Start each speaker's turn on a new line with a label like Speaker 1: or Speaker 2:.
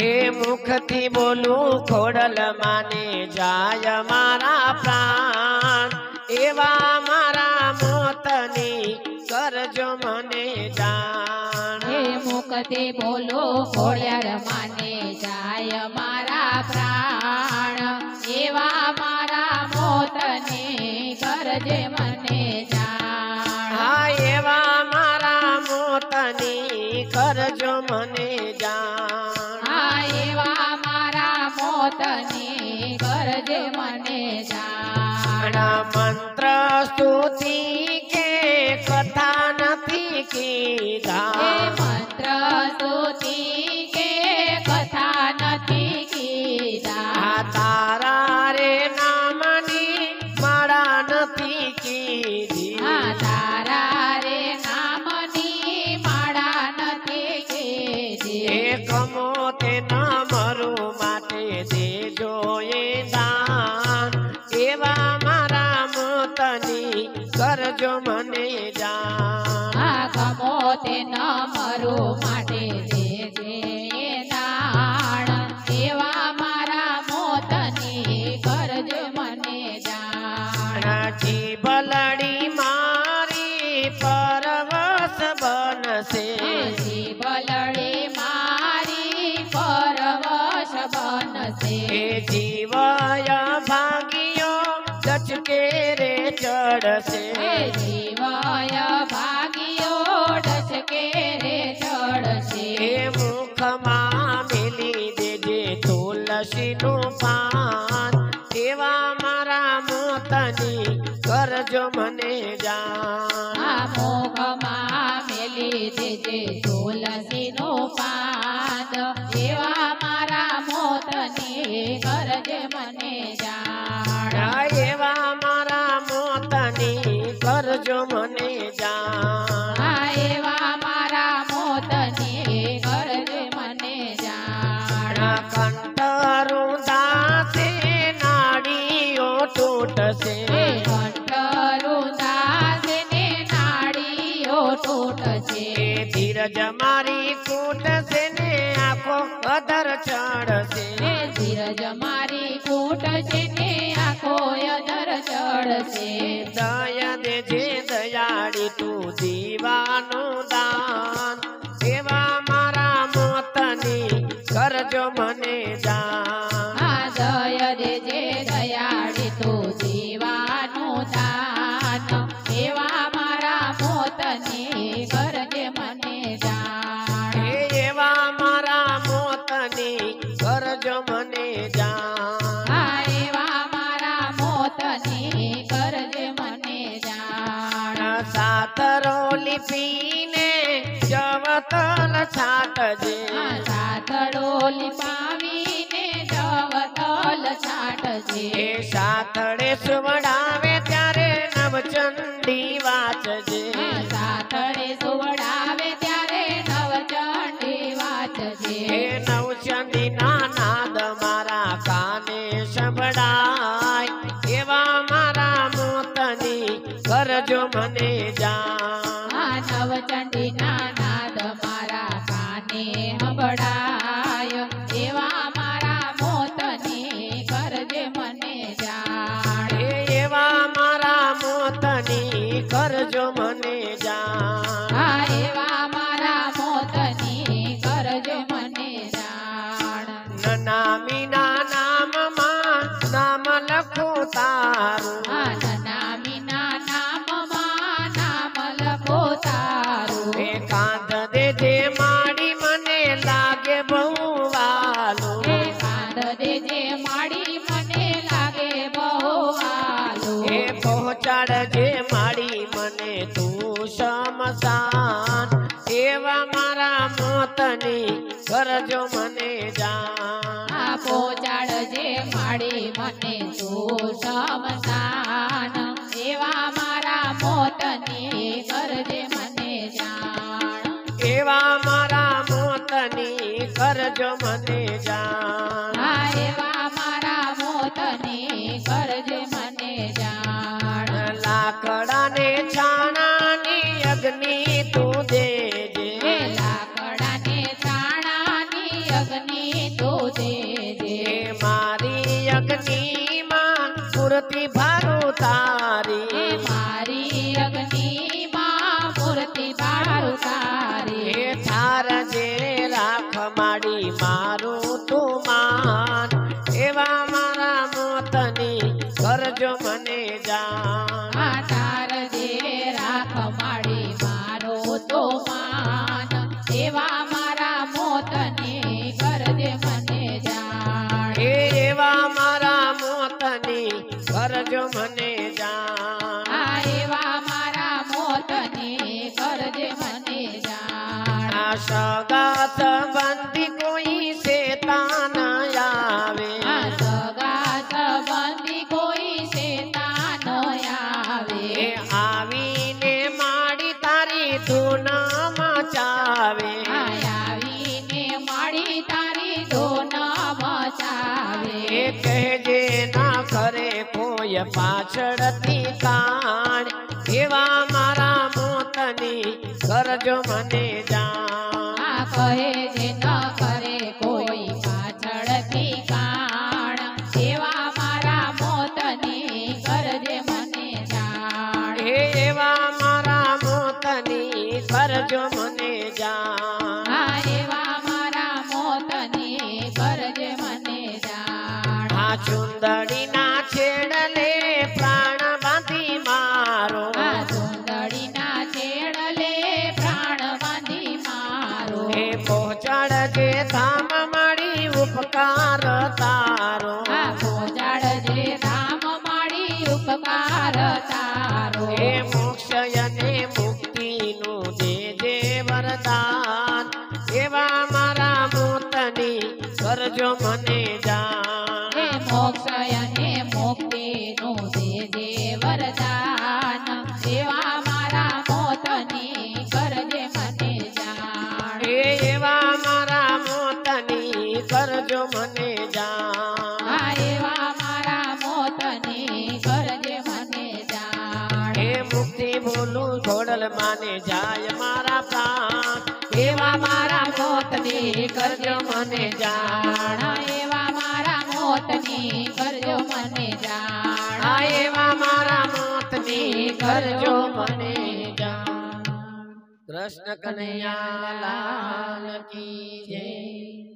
Speaker 1: એ મુખથી બોલું ખોડલ માને જાય મારા પ્રાણ. એવા મારા મોતની કરજો મને જાણ.
Speaker 2: હે મુખથી બોલો ખોડલ માને જાય મારા પ્રાણ. એવા મારા મોતની કરજે મને જાણ.
Speaker 1: હા એવા મારા મોતની કરજો મને જાણ.
Speaker 2: મોતને કરજે મને જાણા.
Speaker 1: મંત્ર સ્તુતિ કે કથા નથી કીધા.
Speaker 2: મંત્ર સ્તુતિ કે કથા નથી કીધા.
Speaker 1: તારા રે નામની માળા નથી કીધી.
Speaker 2: તારા રે નામની માળા નથી કીધી.
Speaker 1: કમો જીવય ભાગ્યો ગચકે રે ચડશે. મેલી દેજે તુલસીનો
Speaker 2: પાદ
Speaker 1: તૂટશે એ ધીરજ મારી તૂટશે ને આખો અધર ચડશે.
Speaker 2: ધીરજ મારી કૂટશે ને આખો અધર ચડશે.
Speaker 1: દયા દેજે દયાળી તું દીવાનું જાણ સાતરો લીપીને જવતલ છાટજે
Speaker 2: આ સાથળો લીપાવીને જવતલ છાટજે
Speaker 1: એ સાથળે સુવડાવે ત્યારે નવચંડી વાંચજે
Speaker 2: આ સાથળે
Speaker 1: કરજો મને
Speaker 2: આ નવચંડી ના નાદ મારા કાને સંભળાય એવા મારા મોતને કરજે મને જાણ.
Speaker 1: એવા મારા મોતની કરજો મને જાણ.
Speaker 2: પહોંચાડજે મારી મને
Speaker 1: તું સમસાન એવા મારા મોતની કરજો મને જાણ
Speaker 2: પહોંચાડજે મારી મને તું સમસાન એવા મારા મોતની કરજે મને જાણ
Speaker 1: એવા મારા મોતની કરજો મને જાણ મૂર્તિ ભારું તારી.
Speaker 2: મારી અગ્નિ મૂર્તિ ભારું તારી.
Speaker 1: હે થાર જે રાખ માડી મારું તું માન. એવા મારા મોતની કરજો મને જાણ
Speaker 2: કરજો મને
Speaker 1: કોઈ પાછળથી તાણ. એવા મારા મોતની કરજો મને જાણ.
Speaker 2: કહે જે ન કરે કોઈ પાછળથી કાણ એવા મારા મોતની કરજે મને જાણ.
Speaker 1: એવા મારા મોતની કરજો મને જાણ.
Speaker 2: આ
Speaker 1: ચુંદડીના છેડલે પ્રાણ બાંધી મારો.
Speaker 2: આ સુંદરીના છેડલે પ્રાણ બાંધી મારો.
Speaker 1: હે પહોંચાડજે ધામ માડી ઉપકાર તારો.
Speaker 2: આ પહોંચાડજે ધામ માડી ઉપકાર તારો.
Speaker 1: હે મોક્ષ અને દેજે વરદાન એવા મારા મોતની કરજો મને
Speaker 2: હે વરદાન એવા મારા મોતની કરજે મને જાણ.
Speaker 1: એવા મારા મોતની કરજો મને જાણ.
Speaker 2: એવા મારા મોતની કરજે મને જાણ.
Speaker 1: હે મુક્તિ બોલું ઘોડલ માને જાય મારા પ્રાણ. એવા મારા મોતની કરજો મને જાણ.
Speaker 2: કરજો મને
Speaker 1: કૃષ્ણ કનૈયા લાલ કી જય.